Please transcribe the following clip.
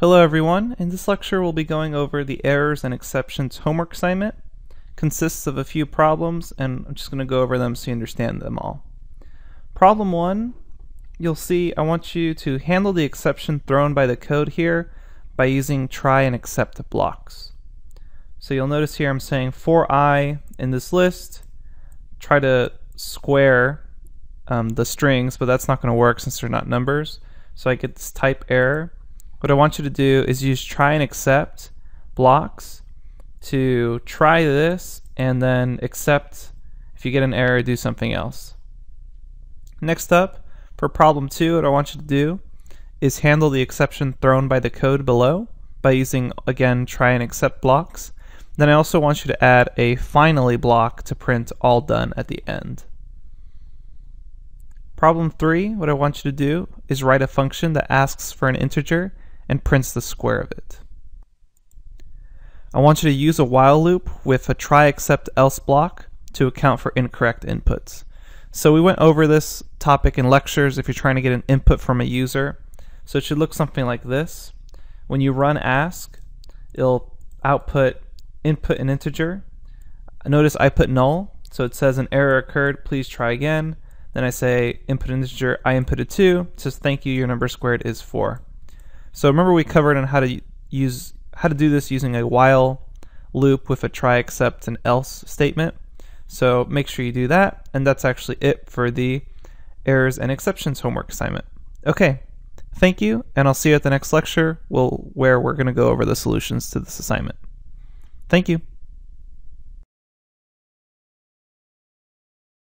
Hello everyone. In this lecture we'll be going over the errors and exceptions homework assignment. Consists of a few problems and I'm just going to go over them so you understand them all. Problem 1, you'll see I want you to handle the exception thrown by the code here by using try and except blocks. So you'll notice here I'm saying for i in this list, try to square um, the strings, but that's not going to work since they're not numbers. So I get this type error what I want you to do is use try and except blocks to try this and then except if you get an error do something else. Next up for problem 2 what I want you to do is handle the exception thrown by the code below by using again try and except blocks. Then I also want you to add a finally block to print all done at the end. Problem 3, what I want you to do is write a function that asks for an integer and prints the square of it. I want you to use a while loop with a try except else block to account for incorrect inputs. So we went over this topic in lectures if you're trying to get an input from a user. So it should look something like this. When you run ask, it'll output input an integer. Notice I put null, so it says an error occurred, please try again. Then I say input an integer, I inputted 2, it says thank you, your number squared is 4. So remember we covered on how to use how to do this using a while loop with a try except and else statement. So make sure you do that and that's actually it for the errors and exceptions homework assignment. Okay, thank you and I'll see you at the next lecture where we're going to go over the solutions to this assignment. Thank you.